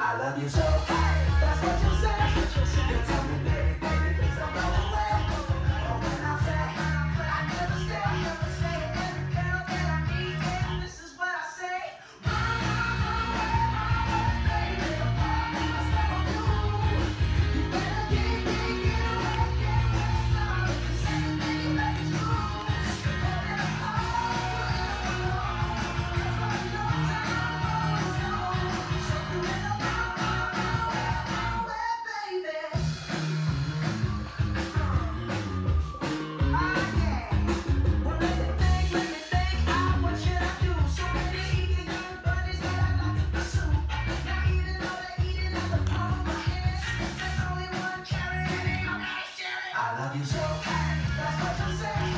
I love you so, hey, that's what you say. I love you so. hey, That's what you say.